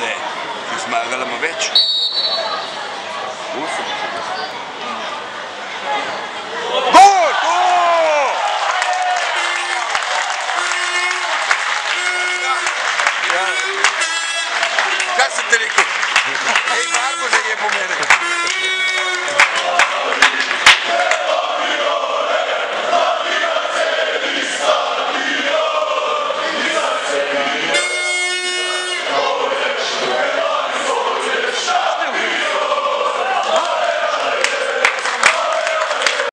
ovdje u Smagalamu već. Usam. Kad te rekao? Ej, Marko, da je po mene.